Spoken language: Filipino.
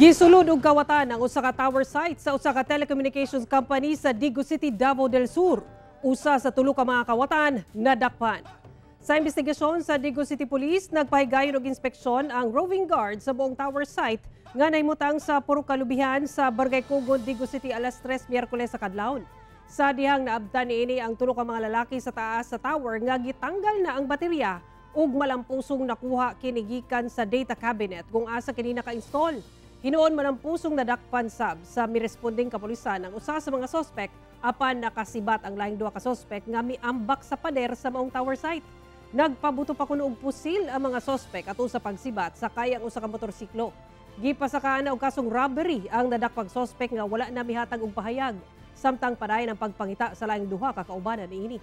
Gisulod og kawatan ang usa ka tower site sa usa ka telecommunications company sa Digo City, Davao del Sur. Usa sa tulo ka mga kawatan nadakpan. Sa investigasyon sa Digo City Police, nagpahigayon og inspeksyon ang roving guard sa buong tower site nga naimutang sa puro kalubihan sa Barangay Kugod, Digo City alas 3 Miyerkules sa kadlawon. Sa dihang naabtan niini ang tulo ka mga lalaki sa taas sa tower nga gitanggal na ang baterya ug malampusong nakuha kinigikan sa data cabinet kung asa kini naka-install. Hinuon man ang pusong nadakpan sab sa miresponding kapulisan ang usa sa mga sospek apan nakasibat ang laing duha ka sospek nga miambak sa pader sa maong tower site. Nagpabuto pa kuno og pusil ang mga sospek ato sa pagsibat sa kayang usa ka motorsiklo. Gipasakaan na og kasong robbery ang nadakpang sospek nga wala na mihatag og pahayag. Samtang padayon ang pagpangita sa laing duha ka kaubanan niini.